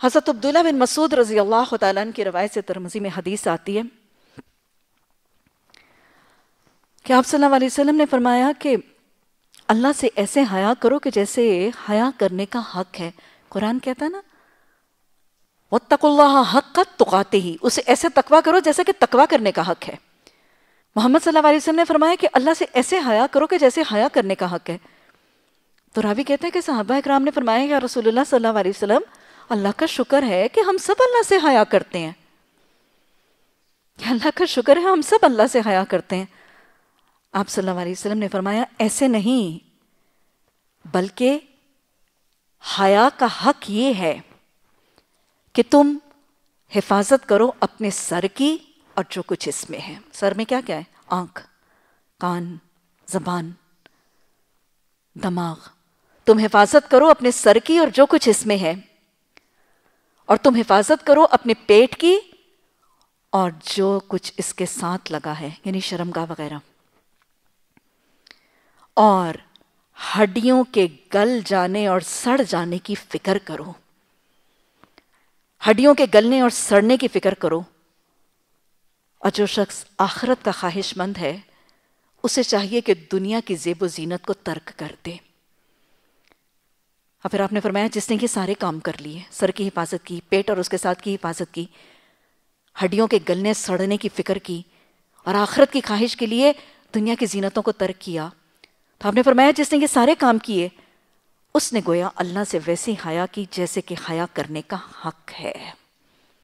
हज़रत अब्दुल्ला बिन मसूद रज़ी अल्लाह तन की रवायत से तरमजी में हदीस आती है कि आप सल्लल्लाहु अलैहि वसल्लम ने फरमाया कि अल्लाह से ऐसे हया करो कि जैसे हया करने का हक है। कुरान कहता है ना वत्तकुल्ला हक का तुकाते ही उसे ऐसे तकवा करो जैसे कि तकवा करने का हक है। मोहम्मद सल्लल्लाहु अलैहि वसल्लम ने फरमाया कि अल्लाह से ऐसे हया करो कि जैसे हया करने का हक है। तो रावी कहते हैं कि साहबा इकराम ने फरमाया, या रसूलुल्लाह सल्लल्लाहु अलैहि वसल्लम अल्लाह का शुक्र है कि हम सब अल्लाह से हया करते हैं। अल्लाह का शुक्र है हम सब अल्लाह से हया करते हैं। आप सल्लल्लाहु अलैहि वसल्लम ने फरमाया, ऐसे नहीं, बल्कि हया का हक ये है कि तुम हिफाजत करो अपने सर की और जो कुछ इसमें है। सर में क्या क्या है? आँख, कान, जबान, दिमाग। तुम हिफाजत करो अपने सर की और जो कुछ इसमें है। और तुम हिफाजत करो अपने पेट की और जो कुछ इसके साथ लगा है, यानी शर्मगा वगैरह। और हड्डियों के गल जाने और सड़ जाने की फ़िक्र करो। हड्डियों के गलने और सड़ने की फ़िक्र करो। और जो शख्स आखरत का ख्वाहिशमंद है, उसे चाहिए कि दुनिया की जेब जीनत को तर्क कर दे। और फिर आपने फरमाया जिसने ये सारे काम कर लिए, सर की हिफाजत की, पेट और उसके साथ की हिफाजत की, हड्डियों के गलने, सड़ने की फ़िक्र की, और आखरत की ख्वाहिश के लिए दुनिया की जीनतों को तर्क किया। तो आपने फरमाया जिसने ये सारे काम किए, उसने गोया अल्लाह से वैसी हया की, जैसे कि हया करने का हक है।